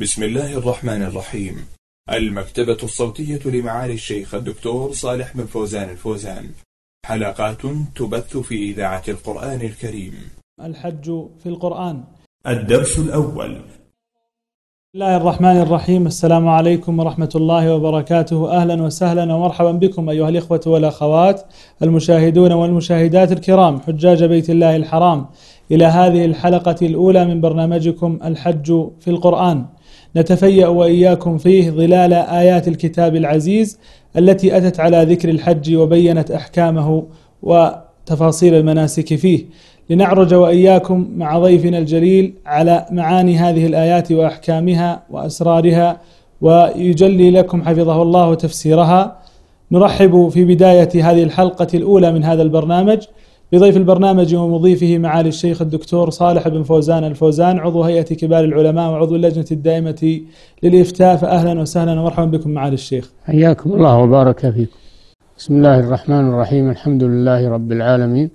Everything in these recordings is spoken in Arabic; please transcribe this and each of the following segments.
بسم الله الرحمن الرحيم. المكتبة الصوتية لمعالي الشيخ الدكتور صالح بن فوزان الفوزان. حلقات تبث في إذاعة القرآن الكريم. الحج في القرآن. الدرس الأول. بسم الله الرحمن الرحيم. السلام عليكم ورحمة الله وبركاته. أهلا وسهلا ومرحبا بكم أيها الإخوة والأخوات المشاهدون والمشاهدات الكرام حجاج بيت الله الحرام. إلى هذه الحلقة الأولى من برنامجكم الحج في القرآن. نتفيأ وإياكم فيه ظلال آيات الكتاب العزيز التي أتت على ذكر الحج وبينت أحكامه وتفاصيل المناسك فيه. لنعرج وإياكم مع ضيفنا الجليل على معاني هذه الآيات وأحكامها وأسرارها ويجلي لكم حفظه الله تفسيرها. نرحب في بداية هذه الحلقة الأولى من هذا البرنامج. بضيف البرنامج ومضيفه معالي الشيخ الدكتور صالح بن فوزان الفوزان عضو هيئة كبار العلماء وعضو اللجنة الدائمة للإفتاء فأهلا وسهلا ومرحبا بكم معالي الشيخ. حياكم الله وبارك فيكم. بسم الله الرحمن الرحيم الحمد لله رب العالمين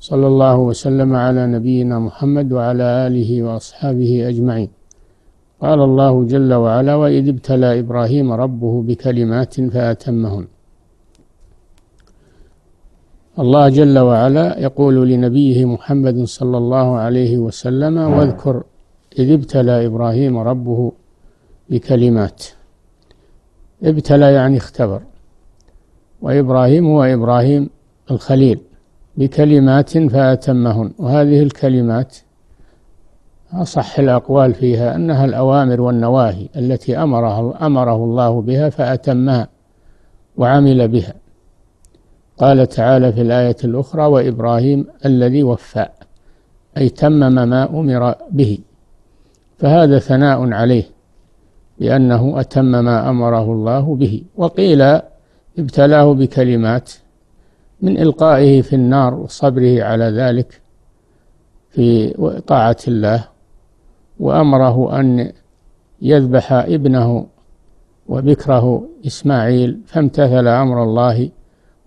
صلى الله وسلم على نبينا محمد وعلى آله وأصحابه أجمعين. قال الله جل وعلا وإذ ابتلى إبراهيم ربه بكلمات فأتمهن. الله جل وعلا يقول لنبيه محمد صلى الله عليه وسلم واذكر إذ ابتلى إبراهيم ربه بكلمات. ابتلى يعني اختبر. وإبراهيم هو إبراهيم الخليل بكلمات فأتمهن. وهذه الكلمات أصح الأقوال فيها أنها الأوامر والنواهي التي أمره أمره الله بها فأتمها وعمل بها. قال تعالى في الآية الأخرى وإبراهيم الذي وفى أي تمم ما أمر به. فهذا ثناء عليه بأنه أتم ما أمره الله به. وقيل ابتلاه بكلمات من إلقائه في النار وصبره على ذلك في طاعة الله وأمره أن يذبح ابنه وبكره إسماعيل فامتثل أمر الله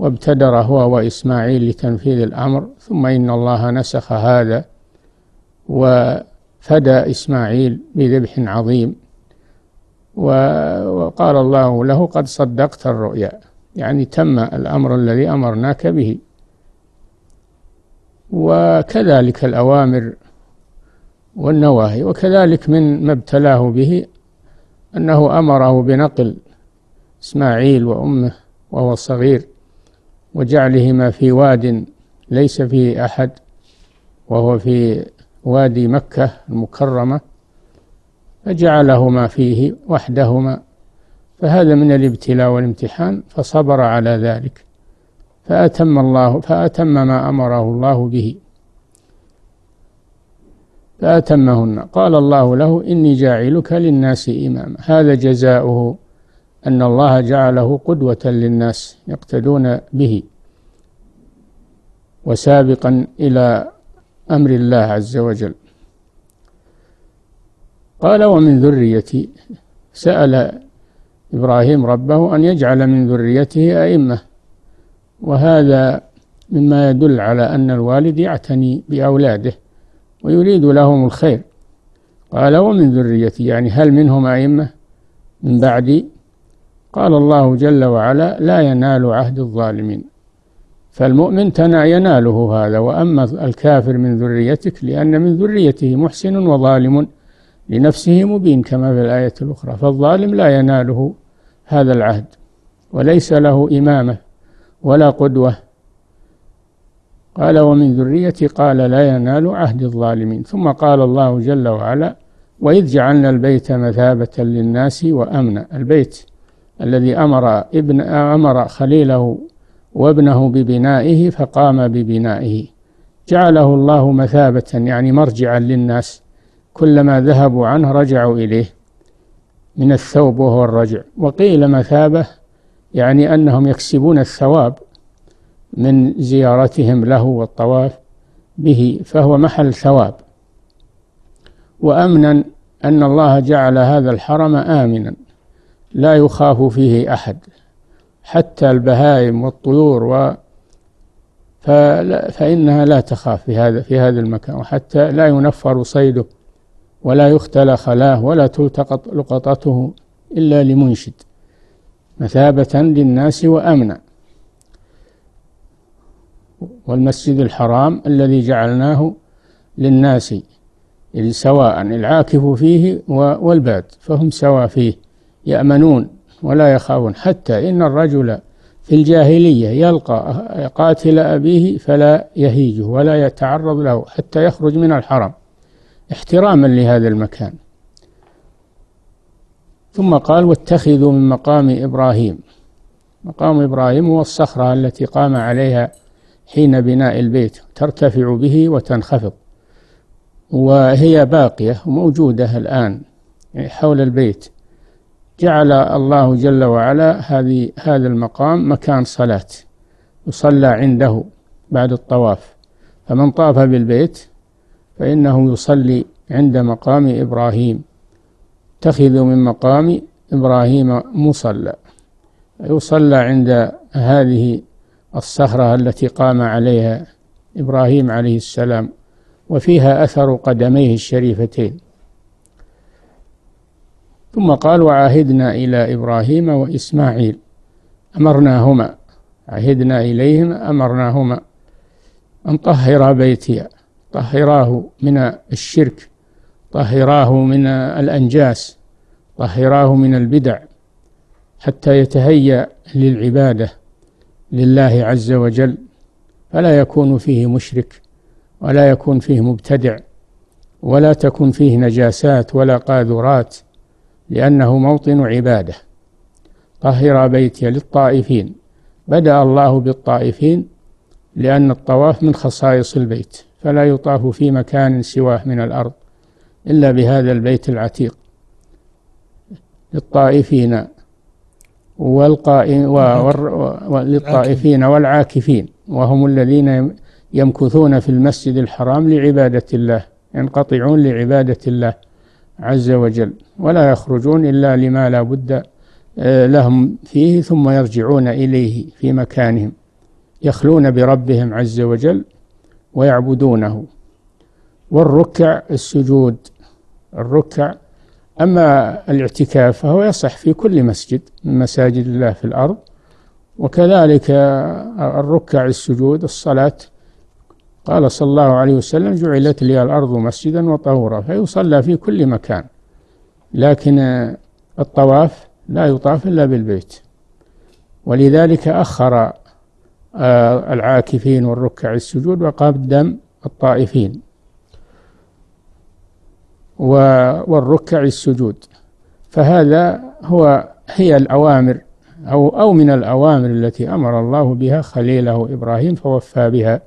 وابتدر هو وإسماعيل لتنفيذ الأمر ثم إن الله نسخ هذا وفدى إسماعيل بذبح عظيم. وقال الله له قد صدقت الرؤيا. يعني تم الأمر الذي أمرناك به. وكذلك الأوامر والنواهي وكذلك من ما ابتلاه به أنه أمره بنقل إسماعيل وأمه وهو صغير. وجعلهما في واد ليس فيه أحد وهو في وادي مكة المكرمة فجعلهما فيه وحدهما. فهذا من الابتلاء والامتحان فصبر على ذلك فأتم الله فأتم ما أمره الله به. فأتمهن. قال الله له إني جاعلك للناس إماما. هذا جزاؤه أن الله جعله قدوة للناس يقتدون به وسابقا إلى أمر الله عز وجل. قال ومن ذريتي سأل إبراهيم ربه أن يجعل من ذريته أئمة وهذا مما يدل على أن الوالد يعتني بأولاده ويريد لهم الخير. قال ومن ذريتي يعني هل منهم أئمة؟ من بعدي قال الله جل وعلا لا ينال عهد الظالمين. فالمؤمن تنا يناله هذا وأما الكافر من ذريتك لأن من ذريته محسن وظالم لنفسه مبين كما في الآية الأخرى. فالظالم لا يناله هذا العهد وليس له إمامة ولا قدوة. قال ومن ذريتي قال لا ينال عهد الظالمين. ثم قال الله جل وعلا وإذ جعلنا البيت مثابة للناس وأمنا. البيت الذي أمر ابن أمر خليله وابنه ببنائه فقام ببنائه. جعله الله مثابة يعني مرجعا للناس. كلما ذهبوا عنه رجعوا إليه. من الثوب وهو الرجع. وقيل مثابة يعني أنهم يكسبون الثواب من زيارتهم له والطواف به فهو محل ثواب. وأمنا أن الله جعل هذا الحرم آمنا. لا يخاف فيه أحد حتى البهائم والطيور و فإنها لا تخاف في هذا في هذا المكان وحتى لا ينفر صيده ولا يختلى خلاه ولا تلتقط لقطته إلا لمنشد مثابة للناس وأمنا. والمسجد الحرام الذي جعلناه للناس سواء العاكف فيه والباد فهم سواء فيه. يأمنون ولا يخافون. حتى إن الرجل في الجاهلية يلقى قاتل أبيه فلا يهيجه ولا يتعرض له حتى يخرج من الحرم احتراما لهذا المكان. ثم قال واتخذوا من مقام إبراهيم. مقام إبراهيم هو الصخرة التي قام عليها حين بناء البيت ترتفع به وتنخفض وهي باقية وموجودة الآن حول البيت. جعل الله جل وعلا هذه هذا المقام مكان صلاة يصلى عنده بعد الطواف. فمن طاف بالبيت فإنه يصلي عند مقام إبراهيم. اتخذوا من مقام إبراهيم مصلى. يصلى عند هذه الصخرة التي قام عليها إبراهيم عليه السلام وفيها أثر قدميه الشريفتين. ثم قال وعاهدنا إلى إبراهيم وإسماعيل. أمرناهما. عهدنا إليهم أمرناهما. أن طهرا بيتي. طهراه من الشرك. طهراه من الأنجاس. طهراه من البدع. حتى يتهيأ للعبادة لله عز وجل. فلا يكون فيه مشرك ولا يكون فيه مبتدع ولا تكون فيه نجاسات ولا قاذورات. لأنه موطن عبادة. طهر بيتي للطائفين. بدأ الله بالطائفين لأن الطواف من خصائص البيت فلا يطاف في مكان سواه من الأرض إلا بهذا البيت العتيق. للطائفين والقائم للطائفين والعاكفين وهم الذين يمكثون في المسجد الحرام لعبادة الله ينقطعون لعبادة الله. عز وجل ولا يخرجون إلا لما لا بد آه، لهم فيه ثم يرجعون إليه في مكانهم يخلون بربهم عز وجل ويعبدونه. والركع السجود الركع أما الاعتكاف فهو يصح في كل مسجد من مساجد الله في الأرض وكذلك الركع السجود الصلاة قال صلى الله عليه وسلم جعلت لي الأرض مسجدا وطهورا فيصلى في كل مكان. لكن الطواف لا يطاف إلا بالبيت. ولذلك أخر آه، العاكفين والركع السجود وقدم الطائفين. والركع السجود. فهذا هو هي الأوامر أو أو من الأوامر التي أمر الله بها خليله إبراهيم فوفى بها.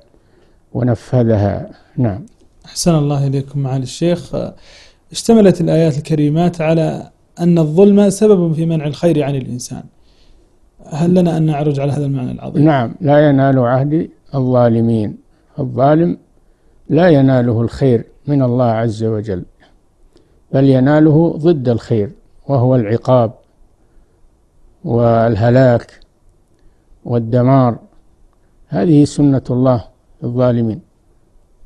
ونفذها. نعم. أحسن الله إليكم معالي الشيخ. اشتملت الآيات الكريمات على أن الظلم سبب في منع الخير عن الإنسان. هل لنا أن نعرج على هذا المعنى العظيم؟ نعم. لا ينال عهد الظالمين. الظالم لا يناله الخير من الله عز وجل بل يناله ضد الخير وهو العقاب والهلاك والدمار. هذه سنة الله. الظالمين.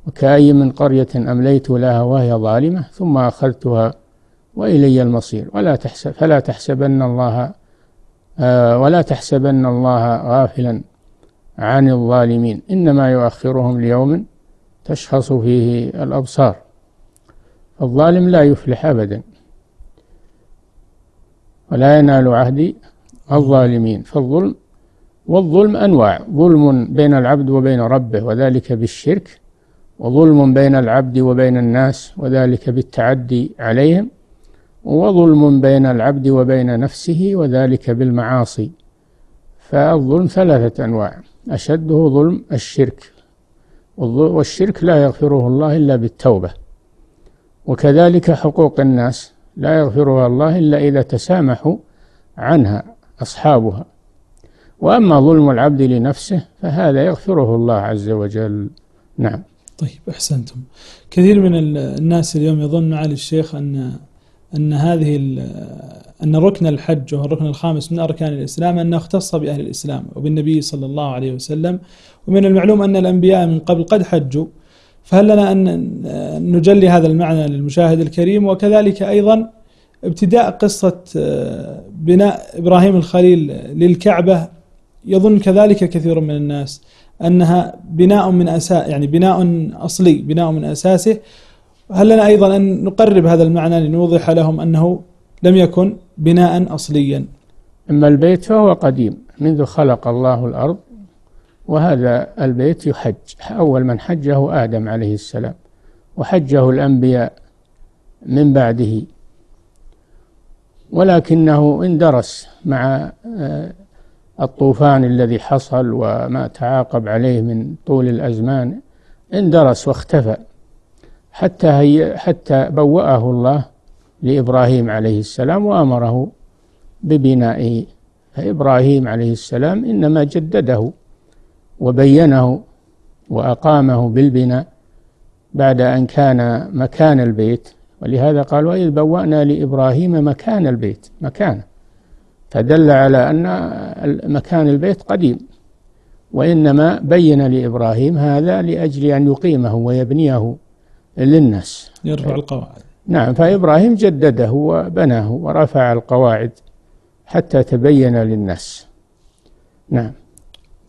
وكأي من قرية أمليت لها وهي ظالمة ثم أخذتها وإلي المصير. ولا تحسب فلا تحسبن الله آه ولا تحسبن الله غافلا عن الظالمين. إنما يؤخرهم ليوم تشخص فيه الأبصار. الظالم لا يفلح أبدا. ولا ينال عهد الظالمين. فالظلم والظلم أنواع. ظلم بين العبد وبين ربه وذلك بالشرك وظلم بين العبد وبين الناس وذلك بالتعدي عليهم وظلم بين العبد وبين نفسه وذلك بالمعاصي. فالظلم ثلاثة أنواع. أشده ظلم الشرك. والشرك لا يغفره الله إلا بالتوبة. وكذلك حقوق الناس لا يغفرها الله إلا إذا تسامحوا عنها أصحابها. وأما ظلم العبد لنفسه فهذا يغفره الله عز وجل. نعم. طيب أحسنتم. كثير من الناس اليوم يظن معالي الشيخ أن أن هذه أن ركن الحج وهو الركن الخامس من أركان الإسلام أنه اختص بأهل الإسلام وبالنبي صلى الله عليه وسلم. ومن المعلوم أن الأنبياء من قبل قد حجوا. فهل لنا أن نجلي هذا المعنى للمشاهد الكريم؟ وكذلك أيضا ابتداء قصة آه، بناء إبراهيم الخليل للكعبة يظن كذلك كثير من الناس أنها بناء من أساس يعني بناء أصلي بناء من أساسه. هل لنا أيضا أن نقرب هذا المعنى لنوضح لهم أنه لم يكن بناء أصليا؟ أما البيت فهو قديم منذ خلق الله الأرض وهذا البيت يحج. أول من حجه آدم عليه السلام وحجه الأنبياء من بعده. ولكنه اندرس مع آه، الطوفان الذي حصل وما تعاقب عليه من طول الأزمان اندرس واختفى حتى هي حتى بوأه الله لإبراهيم عليه السلام وأمره ببنائه فإبراهيم عليه السلام إنما جدده وبينه وأقامه بالبناء بعد أن كان مكان البيت ولهذا قال وإذ بوأنا لإبراهيم مكان البيت مكانه. فدل على أن مكان البيت قديم وإنما بين لإبراهيم هذا لأجل أن يقيمه ويبنيه للناس. يرفع القواعد. نعم فإبراهيم جدده وبناه ورفع القواعد حتى تبين للناس. نعم.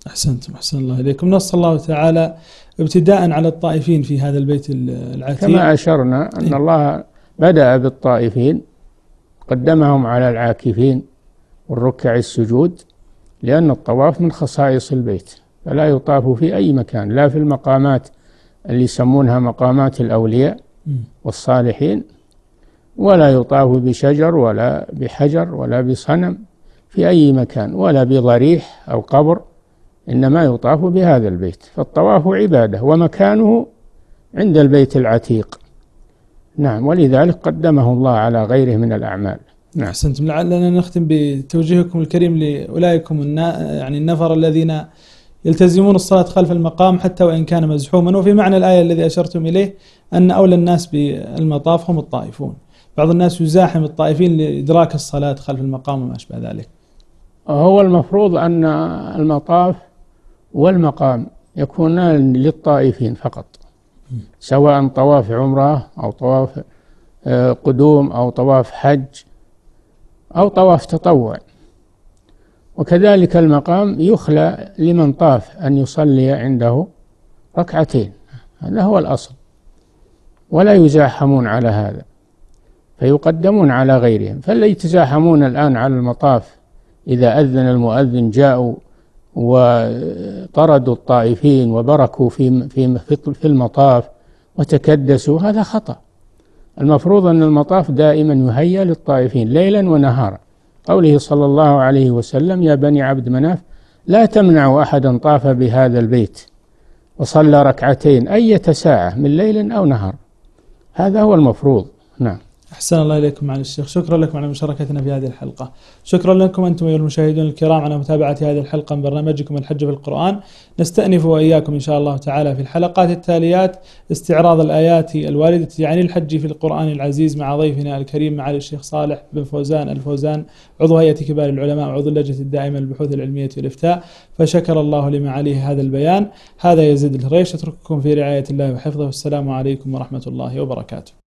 أحسنتم أحسن الله إليكم. نص الله تعالى ابتداء على الطائفين في هذا البيت العتيق. كما أشرنا أن الله بدأ بالطائفين قدمهم على العاكفين والركع السجود لأن الطواف من خصائص البيت فلا يطاف في أي مكان لا في المقامات اللي يسمونها مقامات الأولياء والصالحين ولا يطاف بشجر ولا بحجر ولا بصنم في أي مكان ولا بضريح أو قبر إنما يطاف بهذا البيت. فالطواف عبادة ومكانه عند البيت العتيق. نعم ولذلك قدمه الله على غيره من الأعمال. نعم. أحسنتم. لعلنا نختم بتوجيهكم الكريم لأولئكم النا يعني النفر الذين يلتزمون الصلاة خلف المقام حتى وإن كان مزحوما. وفي معنى الآية الذي أشرتم إليه أن أولى الناس بالمطاف هم الطائفون. بعض الناس يزاحم الطائفين لإدراك الصلاة خلف المقام وما أشبه ذلك. هو المفروض أن المطاف والمقام يكونان للطائفين فقط. سواء طواف عمرة أو طواف آه، قدوم أو طواف حج. أو طواف تطوع. وكذلك المقام يخلى لمن طاف أن يصلي عنده ركعتين. هذا هو الأصل. ولا يزاحمون على هذا فيقدمون على غيرهم. فالذي يتزاحمون الآن على المطاف إذا أذن المؤذن جاءوا وطردوا الطائفين وبركوا في في المطاف وتكدسوا هذا خطأ. المفروض أن المطاف دائما يهيأ للطائفين ليلا ونهارا. قوله صلى الله عليه وسلم يا بني عبد مناف لا تمنعوا أحدا طاف بهذا البيت وصلى ركعتين أية ساعة من ليل أو نهار. هذا هو المفروض. نعم. أحسن الله إليكم معالي الشيخ. شكرا لكم على مشاركتنا في هذه الحلقة. شكرا لكم أنتم أيها المشاهدون الكرام على متابعة هذه الحلقة من برنامجكم الحج في القرآن نستأنف وإياكم إن شاء الله تعالى في الحلقات التاليات. استعراض الآيات الواردة عن الحج في القرآن العزيز مع ضيفنا الكريم معالي الشيخ صالح بن فوزان الفوزان عضو هيئة كبار العلماء وعضو اللجنة الدائمة للبحوث العلمية والإفتاء. فشكر الله لمعاليه هذا البيان. هذا يزيد الهريش أترككم في رعاية الله وحفظه. والسلام عليكم ورحمة الله وبركاته.